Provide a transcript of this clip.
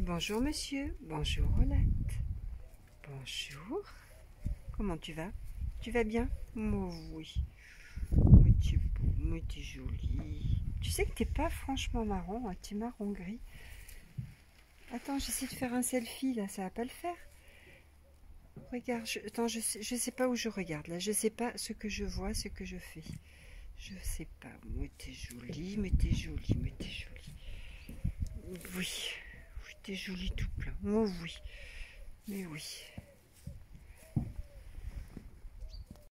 Bonjour monsieur, bonjour Rolette. Bonjour. Comment tu vas? Tu vas bien? Oui. Oui, tu es beau, oui, tu es joli. Tu sais que t'es pas franchement marron, hein, tu es marron gris. Attends, j'essaie de faire un selfie là, ça va pas le faire. Regarde, je, attends, je sais, je sais pas où je regarde là, je sais pas ce que je vois, ce que je fais. Je sais pas, mais t'es jolie, mais t'es jolie, mais t'es jolie. Oui, oui, t'es jolie tout plein. Oh oui, mais oui.